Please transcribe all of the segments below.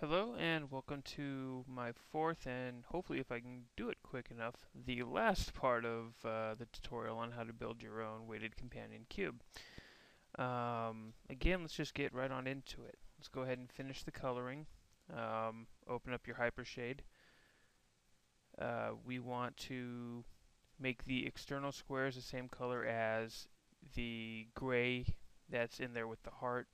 Hello and welcome to my fourth and hopefully if I can do it quick enough, the last part of uh, the tutorial on how to build your own weighted companion cube. Um, again, let's just get right on into it. Let's go ahead and finish the coloring. Um, open up your Hypershade. Uh, we want to make the external squares the same color as the gray that's in there with the heart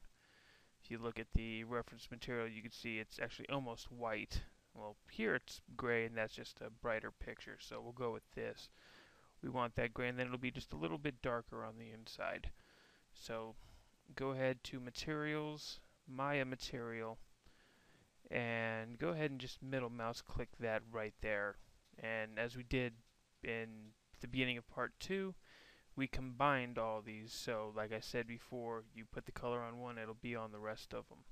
if you look at the reference material, you can see it's actually almost white. Well, here it's gray, and that's just a brighter picture, so we'll go with this. We want that gray, and then it'll be just a little bit darker on the inside. So go ahead to Materials, Maya Material, and go ahead and just middle mouse click that right there. And as we did in the beginning of part 2, we combined all these. So like I said before you put the color on one it'll be on the rest of them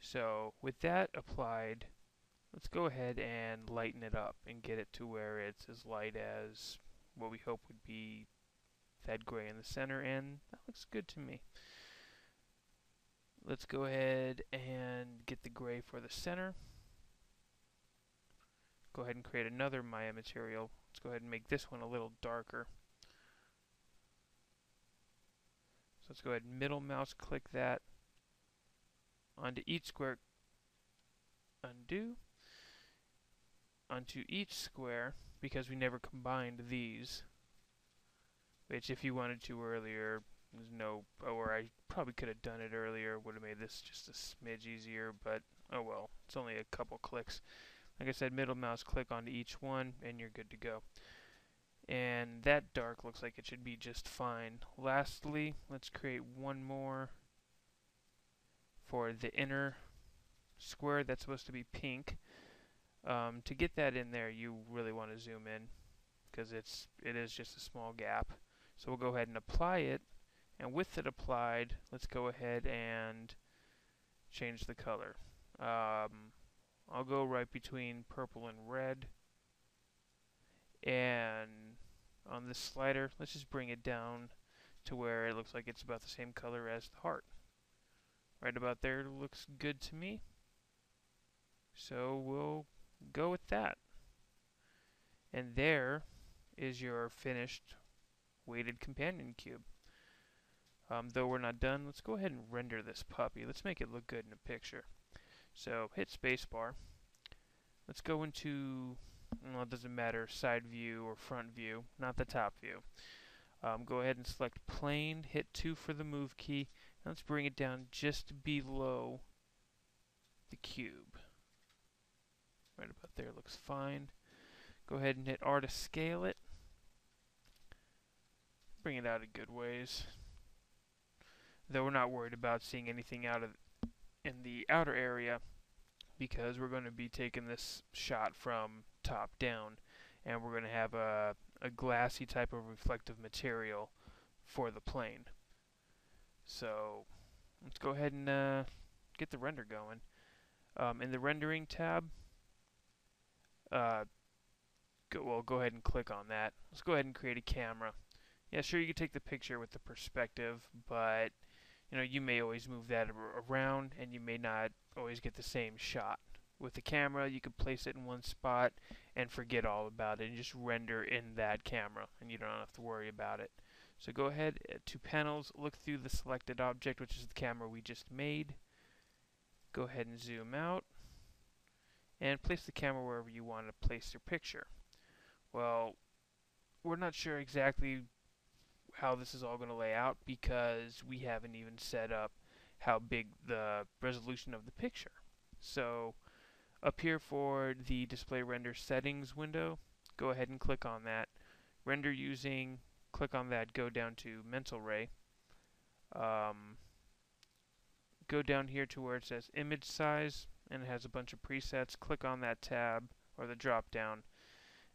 so with that applied let's go ahead and lighten it up and get it to where it's as light as what we hope would be that gray in the center and that looks good to me. Let's go ahead and get the gray for the center. Go ahead and create another Maya material. Let's go ahead and make this one a little darker let's go ahead and middle mouse click that onto each square, undo, onto each square, because we never combined these, which if you wanted to earlier, there's no, oh, or I probably could have done it earlier, would have made this just a smidge easier, but oh well, it's only a couple clicks. Like I said, middle mouse click onto each one, and you're good to go and that dark looks like it should be just fine. Lastly, let's create one more for the inner square that's supposed to be pink. Um, to get that in there, you really want to zoom in because it's it is just a small gap. So we'll go ahead and apply it, and with it applied, let's go ahead and change the color. Um, I'll go right between purple and red and on this slider, let's just bring it down to where it looks like it's about the same color as the heart. Right about there looks good to me. So we'll go with that. And there is your finished weighted companion cube. Um, though we're not done, let's go ahead and render this puppy. Let's make it look good in a picture. So hit spacebar. Let's go into well, it doesn't matter, side view or front view, not the top view. Um, go ahead and select plane, hit 2 for the move key, and let's bring it down just below the cube. Right about there looks fine. Go ahead and hit R to scale it. Bring it out a good ways. Though we're not worried about seeing anything out of in the outer area because we're going to be taking this shot from top down and we're going to have a, a glassy type of reflective material for the plane. So let's go ahead and uh, get the render going. Um, in the rendering tab, uh, go, well, go ahead and click on that. Let's go ahead and create a camera. Yeah, sure, you can take the picture with the perspective, but you know you may always move that around, and you may not always get the same shot. With the camera, you can place it in one spot and forget all about it and just render in that camera and you don't have to worry about it. So go ahead uh, to panels, look through the selected object, which is the camera we just made. Go ahead and zoom out and place the camera wherever you want to place your picture. Well, we're not sure exactly how this is all going to lay out because we haven't even set up how big the resolution of the picture. So up here for the display render settings window, go ahead and click on that. Render using, click on that, go down to mental ray. Um, go down here to where it says image size and it has a bunch of presets. Click on that tab or the drop down.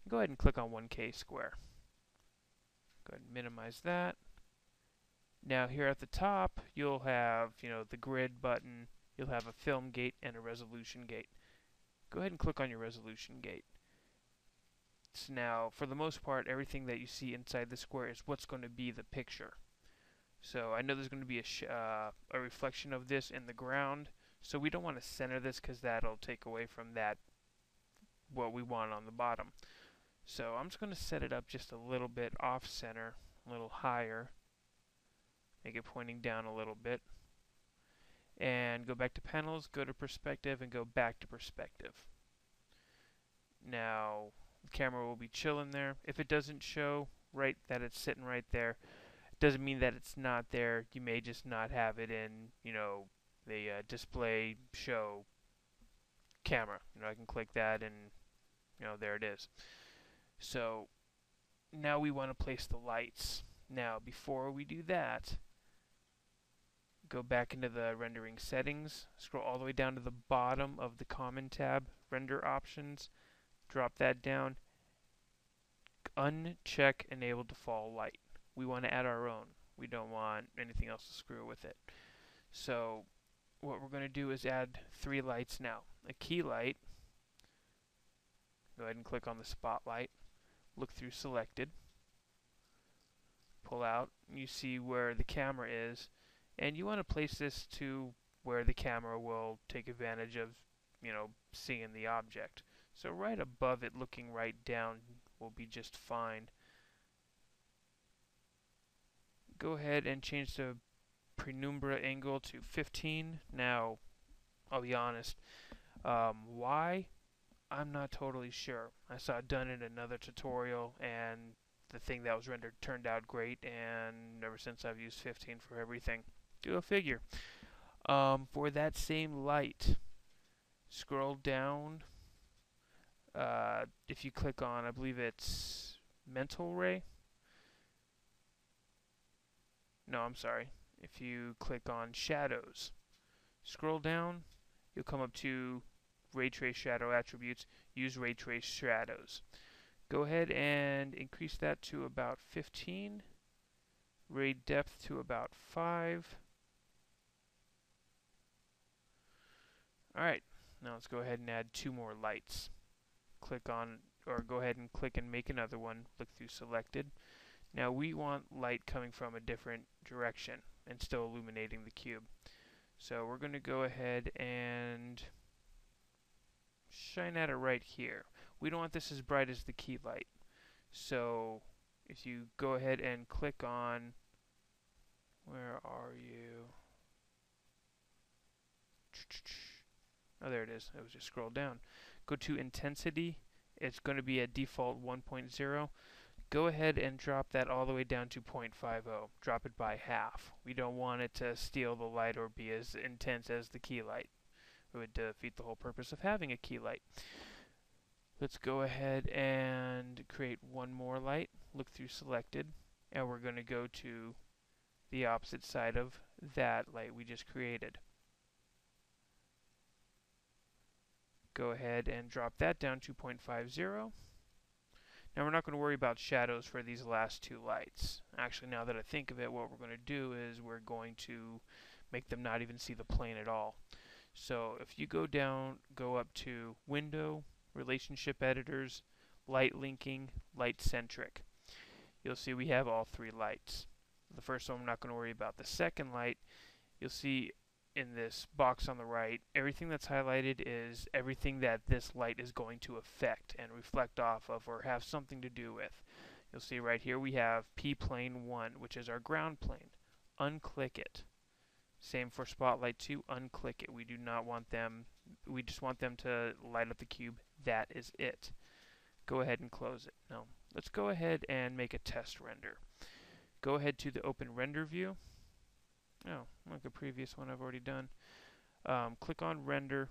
Go ahead and click on 1K square. Go ahead and minimize that. Now here at the top, you'll have, you know, the grid button, you'll have a film gate and a resolution gate go ahead and click on your resolution gate. So now, for the most part, everything that you see inside the square is what's going to be the picture. So I know there's going to be a, uh, a reflection of this in the ground, So we don't want to center this because that'll take away from that what we want on the bottom. So I'm just going to set it up just a little bit off center, a little higher. Make it pointing down a little bit. And go back to panels, go to perspective, and go back to perspective. Now, the camera will be chilling there. If it doesn't show right that it's sitting right there, it doesn't mean that it's not there. You may just not have it in, you know, the uh, display show camera. You know, I can click that and, you know, there it is. So now we want to place the lights. Now, before we do that, go back into the rendering settings, scroll all the way down to the bottom of the common tab, render options, drop that down, uncheck enable default light. We want to add our own. We don't want anything else to screw with it. So what we're going to do is add three lights now. A key light, go ahead and click on the spotlight, look through selected, pull out, you see where the camera is, and you want to place this to where the camera will take advantage of, you know, seeing the object. So right above it, looking right down, will be just fine. Go ahead and change the penumbra angle to 15. Now, I'll be honest, um, why? I'm not totally sure. I saw it done in another tutorial, and the thing that was rendered turned out great, and ever since I've used 15 for everything. Do a figure. Um, for that same light, scroll down uh, if you click on, I believe it's mental ray. No, I'm sorry. If you click on shadows, scroll down, you'll come up to ray trace shadow attributes, use ray trace shadows. Go ahead and increase that to about 15, ray depth to about 5. Alright, now let's go ahead and add two more lights click on or go ahead and click and make another one look through selected now we want light coming from a different direction and still illuminating the cube so we're going to go ahead and shine at it right here. We don't want this as bright as the key light. So if you go ahead and click on where are you? Oh there it is. I was just scroll down. Go to intensity. It's going to be a default 1.0 go ahead and drop that all the way down to 0.50 drop it by half. We don't want it to steal the light or be as intense as the key light it would defeat the whole purpose of having a key light let's go ahead and create one more light look through selected and we're going to go to the opposite side of that light we just created go ahead and drop that down 2.50. Now we're not going to worry about shadows for these last two lights. Actually, now that I think of it, what we're going to do is we're going to make them not even see the plane at all. So if you go down, go up to Window, Relationship Editors, Light Linking, Light Centric. You'll see we have all three lights. The first one I'm not going to worry about. The second light, you'll see in this box on the right, everything that's highlighted is everything that this light is going to affect and reflect off of or have something to do with. You'll see right here we have P-plane 1, which is our ground plane. Unclick it. Same for Spotlight 2, unclick it. We do not want them, we just want them to light up the cube. That is it. Go ahead and close it. Now, let's go ahead and make a test render. Go ahead to the Open Render view Oh, like a previous one I've already done. Um, click on render,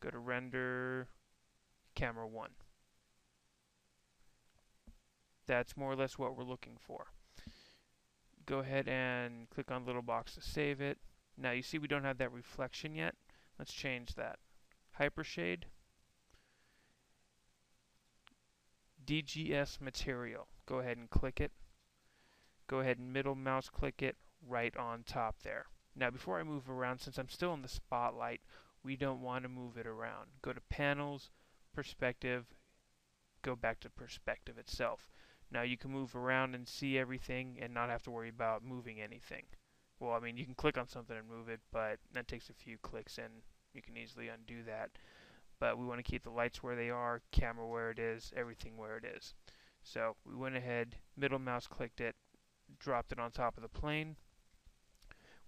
go to render camera 1. That's more or less what we're looking for. Go ahead and click on little box to save it. Now you see we don't have that reflection yet. Let's change that. Hypershade. DGS material. Go ahead and click it. Go ahead and middle mouse click it right on top there. Now before I move around, since I'm still in the spotlight, we don't want to move it around. Go to Panels, Perspective, go back to Perspective itself. Now you can move around and see everything and not have to worry about moving anything. well, I mean, you can click on something and move it, but that takes a few clicks and you can easily undo that. But we want to keep the lights where they are, camera where it is, everything where it is. So we went ahead, middle mouse clicked it, dropped it on top of the plane.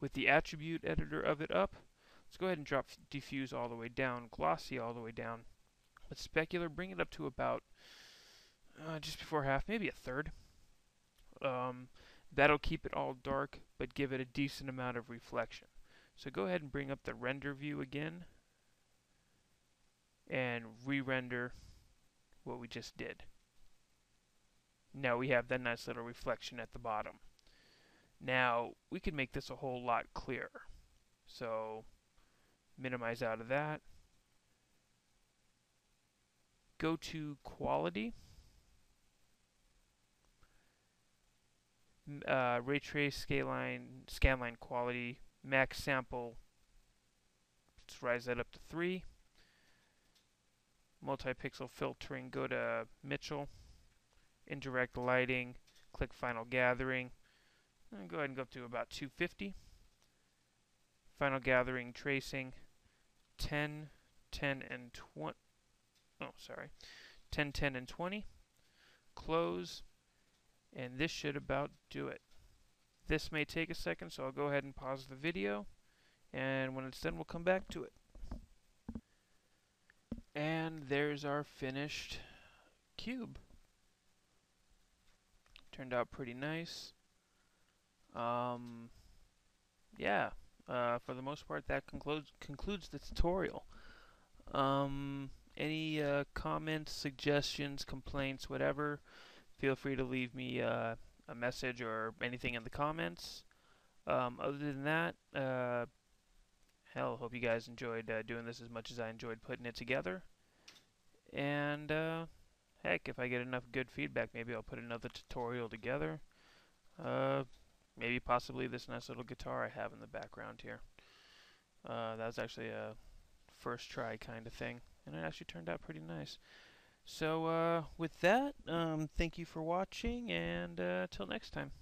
With the attribute editor of it up, let's go ahead and drop diffuse all the way down, glossy all the way down. With specular, bring it up to about uh, just before half, maybe a third. Um, that'll keep it all dark, but give it a decent amount of reflection. So go ahead and bring up the render view again and re-render what we just did. Now we have that nice little reflection at the bottom. Now we can make this a whole lot clearer. So minimize out of that. Go to quality. Uh, ray trace scaline scanline quality max sample let's rise that up to 3 multi-pixel filtering go to Mitchell indirect lighting, click final gathering, and go ahead and go up to about 250. Final gathering tracing 10, 10, and 20. Oh, sorry. 10, 10, and 20. Close. And this should about do it. This may take a second, so I'll go ahead and pause the video. And when it's done, we'll come back to it. And there's our finished cube turned out pretty nice. Um, yeah, uh, for the most part, that concludes concludes the tutorial. Um, any uh, comments, suggestions, complaints, whatever, feel free to leave me uh, a message or anything in the comments. Um, other than that, uh, hell, hope you guys enjoyed uh, doing this as much as I enjoyed putting it together. And uh, heck, if I get enough good feedback, maybe I'll put another tutorial together. Uh, maybe possibly this nice little guitar I have in the background here. Uh, that was actually a first try kind of thing, and it actually turned out pretty nice. So uh, with that, um, thank you for watching, and uh, till next time.